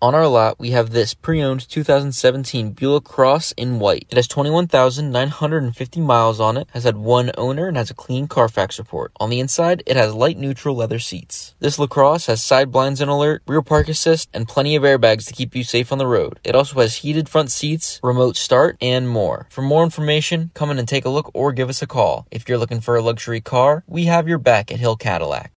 On our lot, we have this pre-owned 2017 Buick LaCrosse in white. It has 21,950 miles on it, has had one owner, and has a clean Carfax report. On the inside, it has light neutral leather seats. This LaCrosse has side blind zone alert, rear park assist, and plenty of airbags to keep you safe on the road. It also has heated front seats, remote start, and more. For more information, come in and take a look or give us a call. If you're looking for a luxury car, we have your back at Hill Cadillac.